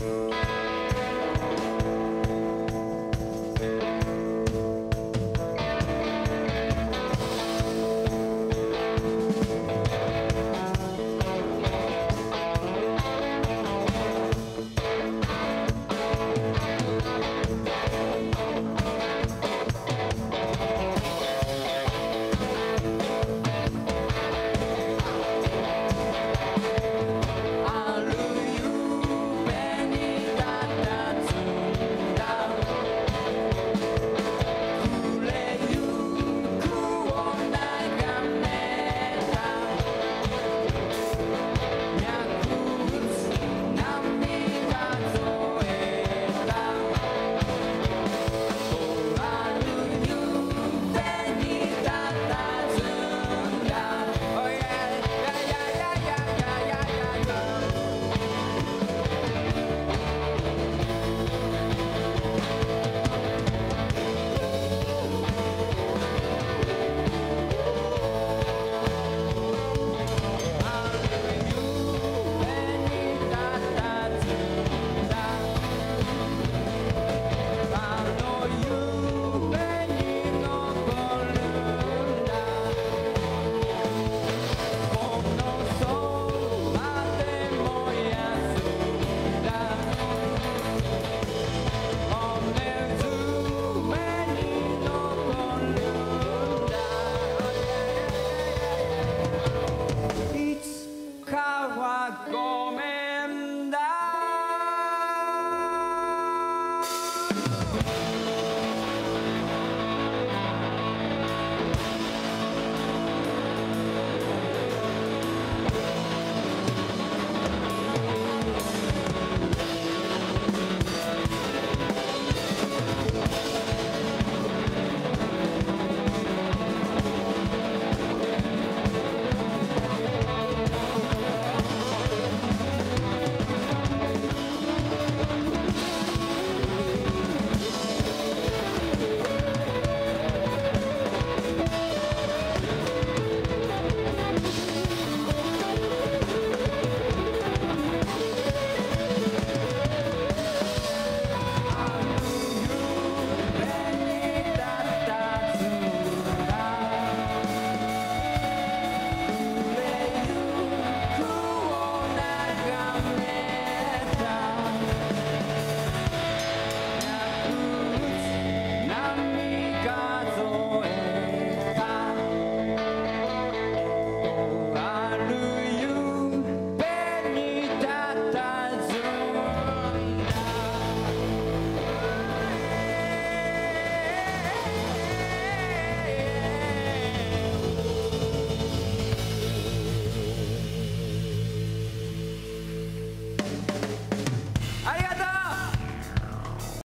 Bye. God.